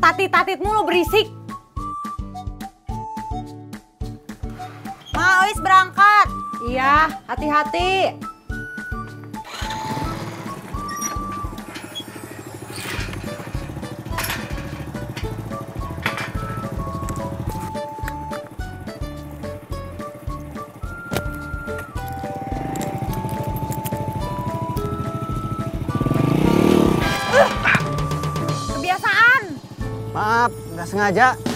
Tatit-tatit mulu berisik. Ma, Ois berangkat. Iya, hati-hati. Maaf, nggak sengaja.